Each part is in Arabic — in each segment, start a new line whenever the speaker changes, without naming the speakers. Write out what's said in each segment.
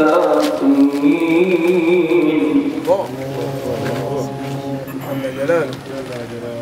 المتقين
جل جلاله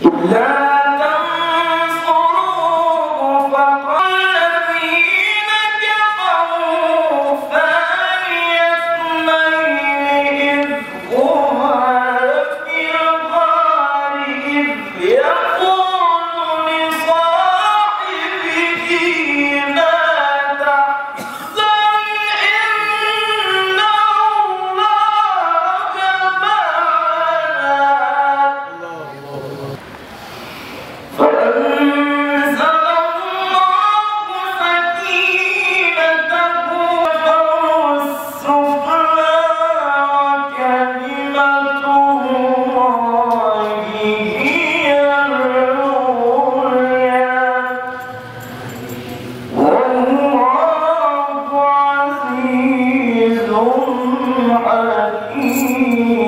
Gracias. حكيم